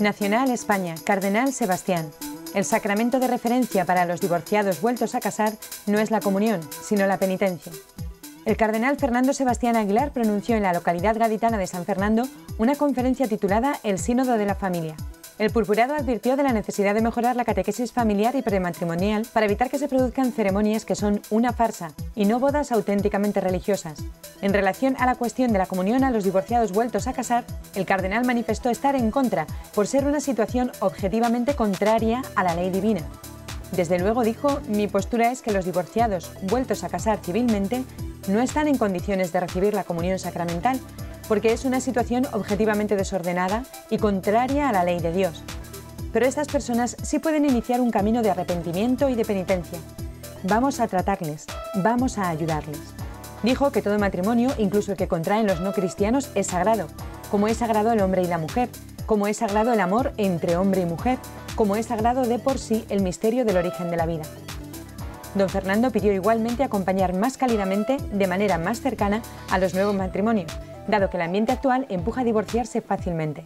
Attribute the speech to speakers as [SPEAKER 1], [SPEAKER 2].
[SPEAKER 1] Nacional España, Cardenal Sebastián. El sacramento de referencia para los divorciados vueltos a casar no es la comunión, sino la penitencia. El cardenal Fernando Sebastián Aguilar pronunció en la localidad gaditana de San Fernando una conferencia titulada El Sínodo de la Familia. El purpurado advirtió de la necesidad de mejorar la catequesis familiar y prematrimonial para evitar que se produzcan ceremonias que son una farsa y no bodas auténticamente religiosas. En relación a la cuestión de la comunión a los divorciados vueltos a casar, el cardenal manifestó estar en contra por ser una situación objetivamente contraria a la ley divina. Desde luego dijo, mi postura es que los divorciados vueltos a casar civilmente no están en condiciones de recibir la comunión sacramental porque es una situación objetivamente desordenada y contraria a la ley de Dios. Pero estas personas sí pueden iniciar un camino de arrepentimiento y de penitencia. Vamos a tratarles, vamos a ayudarles. Dijo que todo matrimonio, incluso el que contraen los no cristianos, es sagrado, como es sagrado el hombre y la mujer, como es sagrado el amor entre hombre y mujer, como es sagrado de por sí el misterio del origen de la vida. Don Fernando pidió igualmente acompañar más cálidamente, de manera más cercana, a los nuevos matrimonios, dado que el ambiente actual empuja a divorciarse fácilmente.